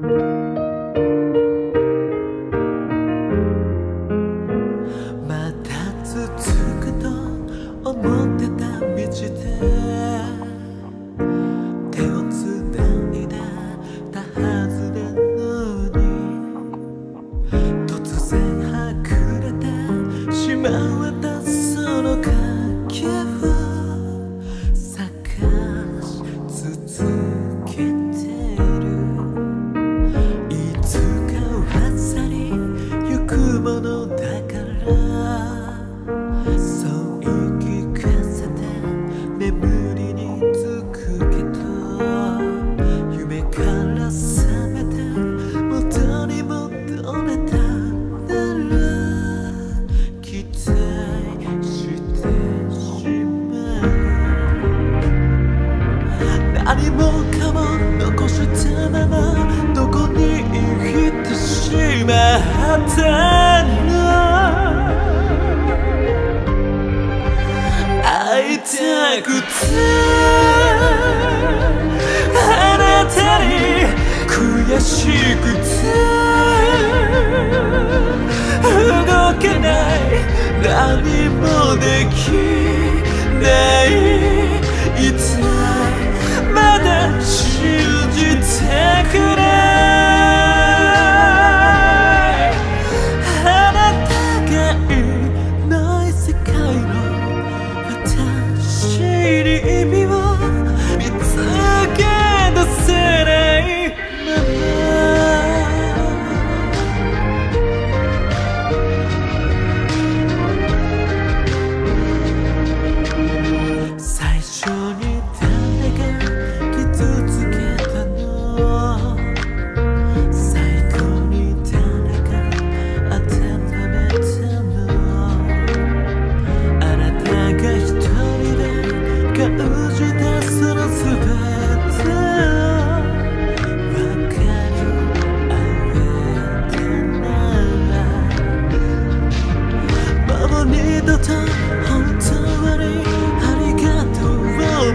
また続くと思ってた道で手をつないだたはずなのに突然はぐれてしまっ何もかも残したままどこに行ってしまったの？会いたくて。あなたに悔しくて。動けない。何もできない。いつ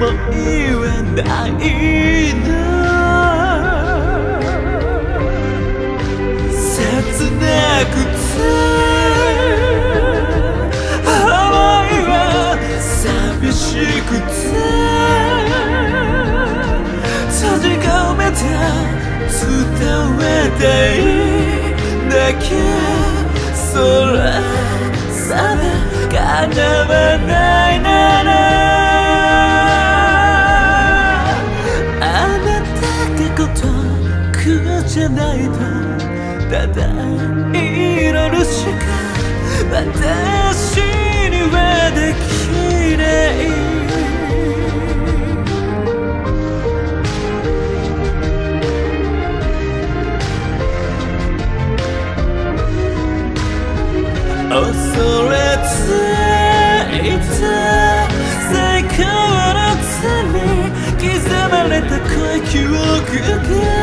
うも言えないの切なくて思いは寂しくて閉じ込めて伝えたいだけそれさえ叶わじゃないとただ祈るしか私にはできない恐れついた最高の手に刻ま。れた恋記憶が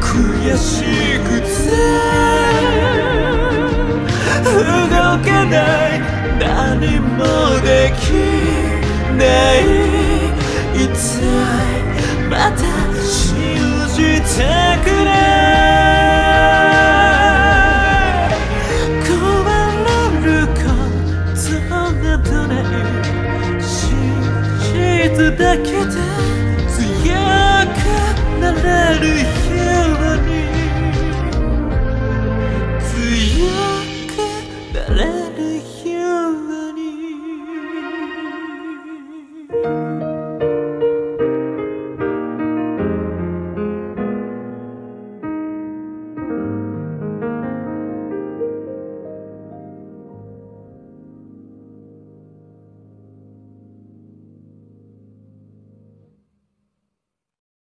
悔しくて動けない何もできないいつまた信じてくことない真実だけで強くなれるように